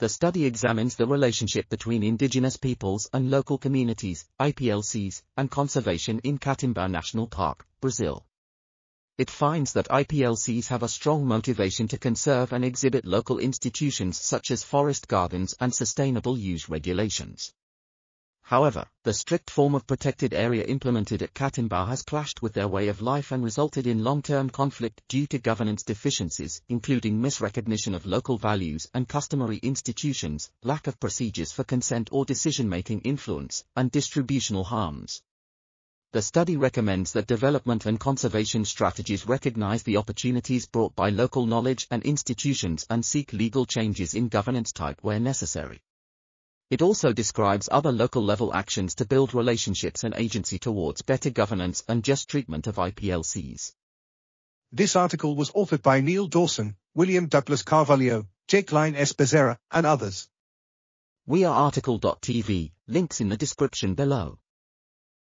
The study examines the relationship between indigenous peoples and local communities, IPLCs, and conservation in Catimbau National Park, Brazil. It finds that IPLCs have a strong motivation to conserve and exhibit local institutions such as forest gardens and sustainable use regulations. However, the strict form of protected area implemented at Catimbau has clashed with their way of life and resulted in long-term conflict due to governance deficiencies, including misrecognition of local values and customary institutions, lack of procedures for consent or decision-making influence, and distributional harms. The study recommends that development and conservation strategies recognize the opportunities brought by local knowledge and institutions and seek legal changes in governance type where necessary. It also describes other local-level actions to build relationships and agency towards better governance and just treatment of IPLCs. This article was authored by Neil Dawson, William Douglas Carvalho, Jakelyne S. Bezerra, and others. We are RTCL.TV, links in the description below.